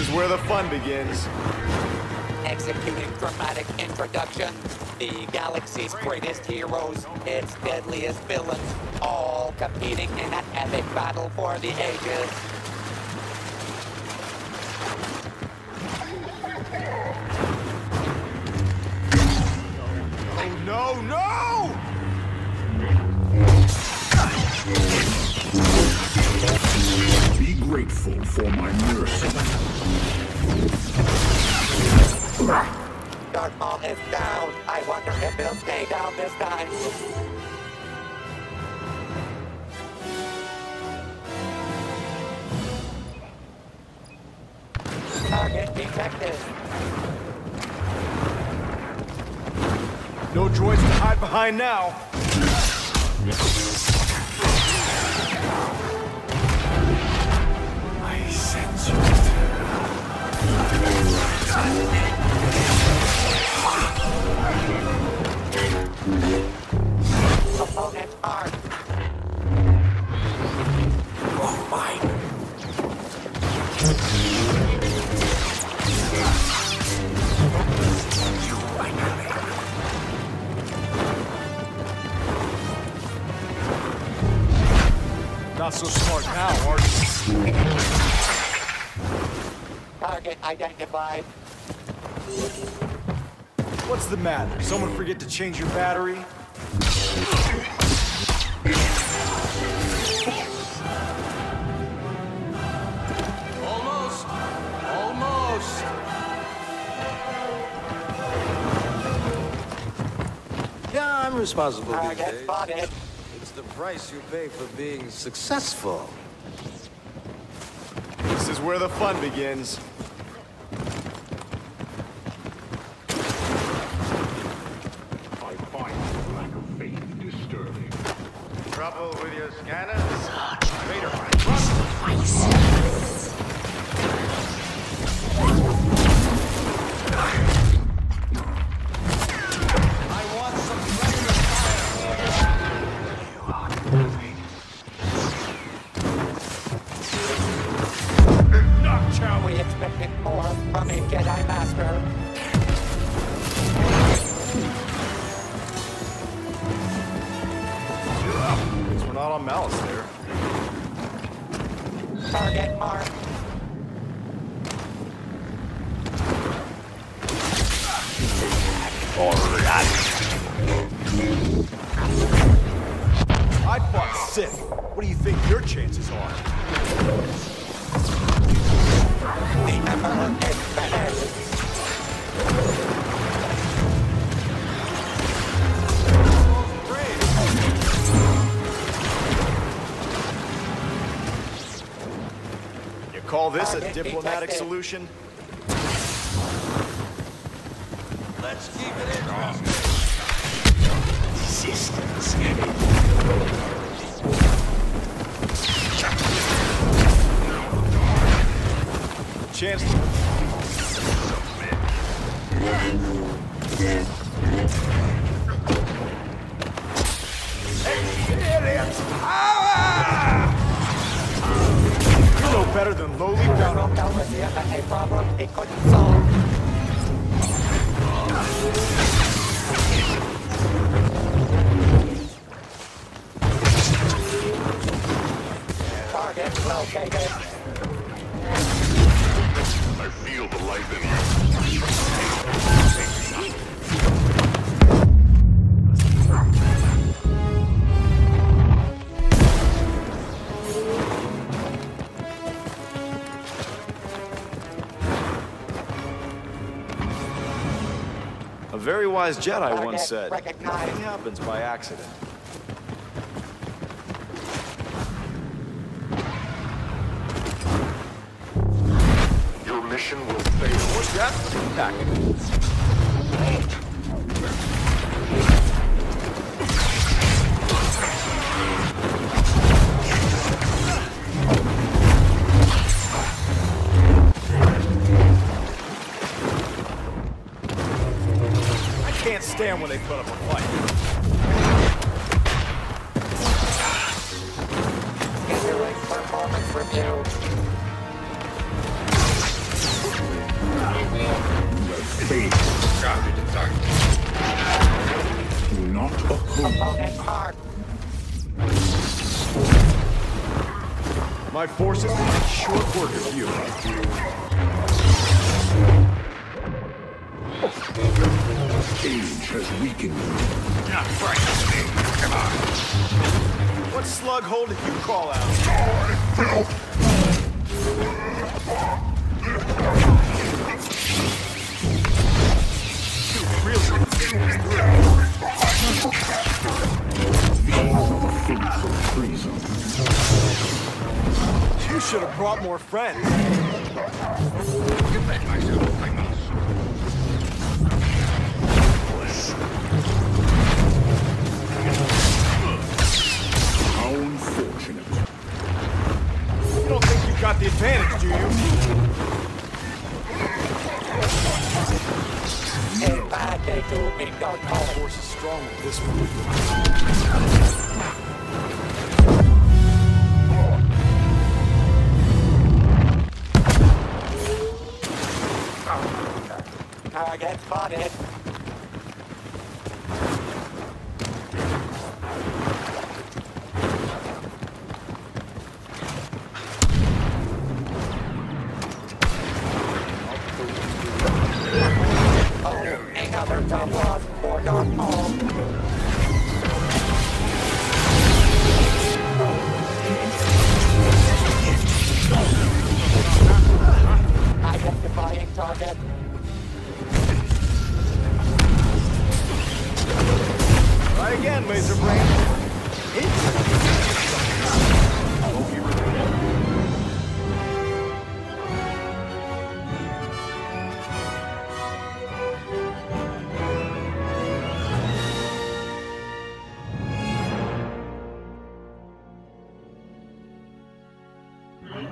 is where the fun begins. Executing dramatic introduction. The galaxy's greatest heroes, its deadliest villains, all competing in an epic battle for the ages. Oh no, grateful for my mercy. Darth Maul is down. I wonder if he'll stay down this time. Target detected. No droids to hide behind now. Sense Not so smart now, are you? Target identified. What's the matter? Someone forget to change your battery? Almost. Almost. Yeah, I'm responsible these Target days. spotted. It's the price you pay for being successful. This is where the fun begins. I find your lack of faith disturbing. Trouble with your scanners? I Guess we're not on Malice there. Target marked. I fought Sith. What do you think your chances are? The is call this a Target diplomatic solution? Let's keep it interesting. Resistance. Chancellor, better than lowly down a problem he couldn't solve. Target located. Very wise Jedi once said, recognized. nothing happens by accident. Your mission will fail. What's that? Pack. I when they put up a fight. My forces will make short work of you. Age has weakened you. Not frighten me. Come on. What slug hole did you call out? You really. You should have brought more friends. Defend myself, got the advantage, do you? Force is strong this one. Target spotted. Ready?